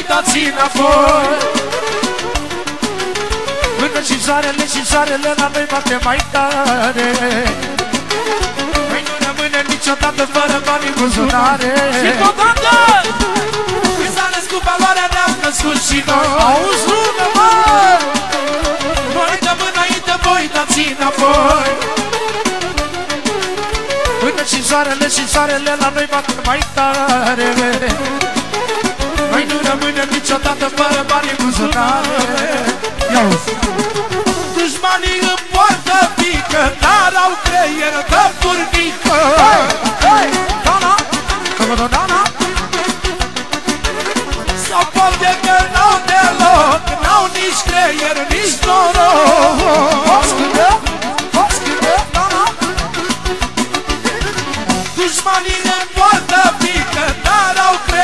venit înainte, voi dați înapoi! Până și soarele și soarele la noi bate mai tare. Păi nu rămâne niciodată fără bani în buzunare. Și totodată Când s-a născut valoarea ne-am născut și noi. Auzi lumea, mă! Noi dăm înainte, voi dați înapoi Până și soarele și soarele la noi bate mai tare. Noi nu rămâne niciodată fără bani în buzunare Ia uzi. Dușmanii în poartă pică Dar au creier de furnică. Hey, Dana, Dana, Dana. Sau poate că n-au deloc N-au nici creier, nici noroc. Ascultă, ascultă, Dana. Dușmanii în poartă pică Dar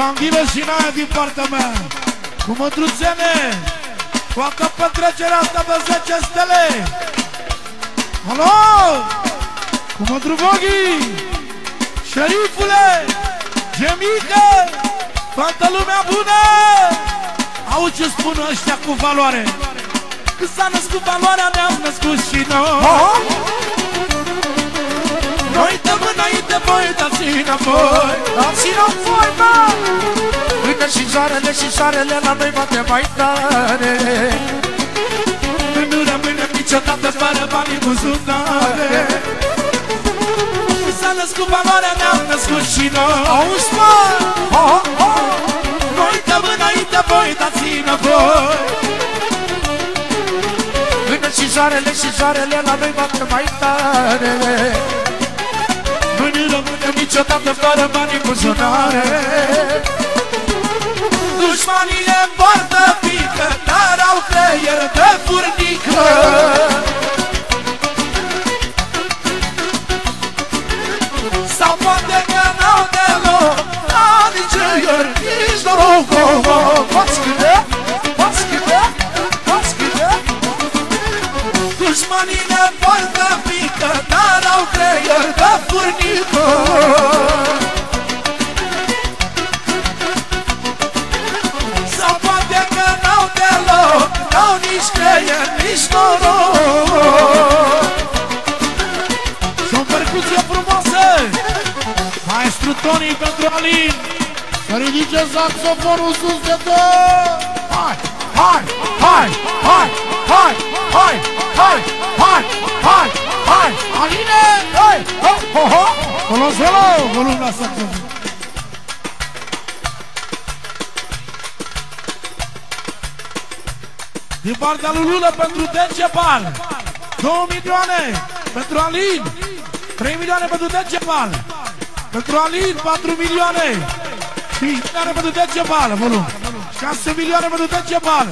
Pentru Anghilă și Naia din partea mea. Cu mândruțene Toată petrecerea asta de 10 stele. Alo? Cu mândru Voghi Șerifule Gemică Toată lumea bună. Au ce spun ăștia cu valoare. Când s-a născut valoarea Ne-am născut și noi. Noi dăm înainte Voi dați înapoi Dați înapoi, mă! Până și soarele și soarele la noi bate mai tare. Când nu rămâne niciodată fără bani în buzunare. S-a născut valoarea, ne-am născut și noi. Auzi, mă! Oh, oh. Noi dăm înainte, voi dați înapoi Până și soarele și soarele la noi bate mai tare. Nu ne rămâne niciodată fără bani în buzunare Dușmanii ne poartă Maestru Tony pentru Alin. Să ridice saxofonul sus de tot. Hai, hai, hai, hai, hai, hai, hai, hai, hai, hai. Aline, hai, ho, ho, ho. Solo, solo, volum la saxofon. Din partea lui Lulă pentru Decepal 2 milioane pentru Alin. 3 milioane pentru Decepal Pentru Alin 4 milioane. 5 milioane pentru Decepal volum 6 milioane pentru Decepal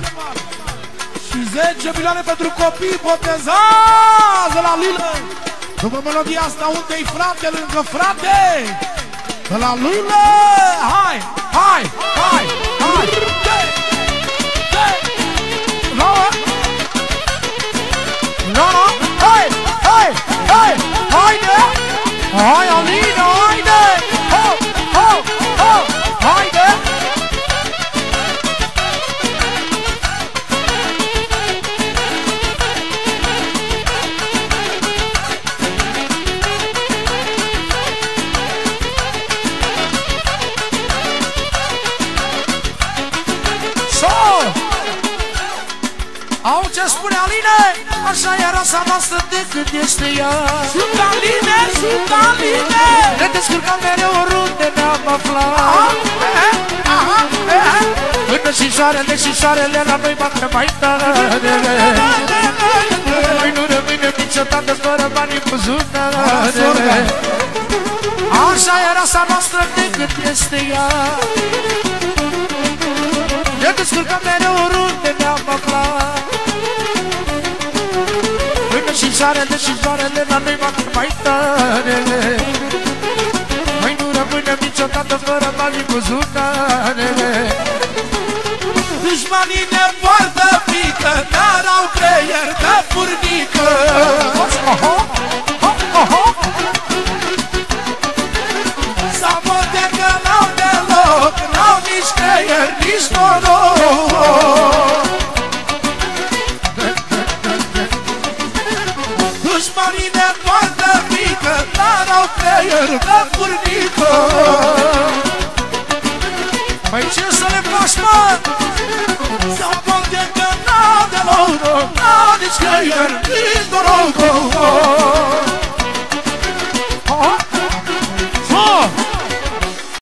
Și 10 milioane pentru copii botezați la Lulă După melodia asta unde-i frate lângă frate? De la Lulă Hai, hai, hai, hai spune Aline? Așa era sa noastră de când este ea. Sunt Aline, sunt Aline. Ne descurcam mereu oriunde ne-am aflat. Aha, aha, aha. Până și soarele și soarele la noi bată mai tare. Noi nu rămânem niciodată fără bani în buzunare Așa era sa noastră de când este ea soarele și soarele la noi bată mai tare. Noi nu rămânem niciodată fără bani în buzunare au creier de furnică Păi ce să le faci, mă? Să poate că n-au deloc N-au nici creier, nici noroc